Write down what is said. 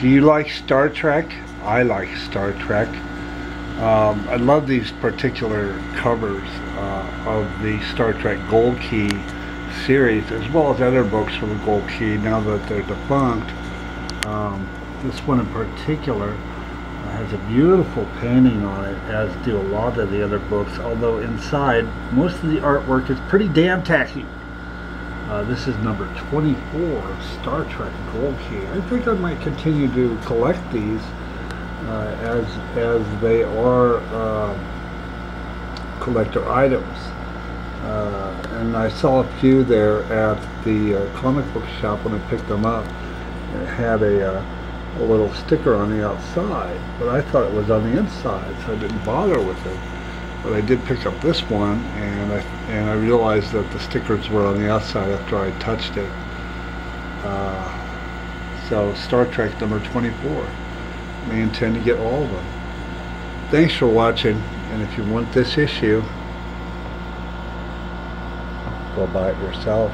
Do you like Star Trek? I like Star Trek. Um, I love these particular covers uh, of the Star Trek Gold Key series, as well as other books from the Gold Key now that they're defunct. Um, this one in particular has a beautiful painting on it, as do a lot of the other books, although inside, most of the artwork is pretty damn tacky. Uh, this is number 24 of Star Trek Gold Key. I think I might continue to collect these uh, as as they are uh, collector items. Uh, and I saw a few there at the uh, comic book shop when I picked them up. It had a, uh, a little sticker on the outside, but I thought it was on the inside, so I didn't bother with it. But I did pick up this one, and I and I realized that the stickers were on the outside after I touched it. Uh, so Star Trek number 24. May intend to get all of them. Thanks for watching, and if you want this issue, go buy it yourself.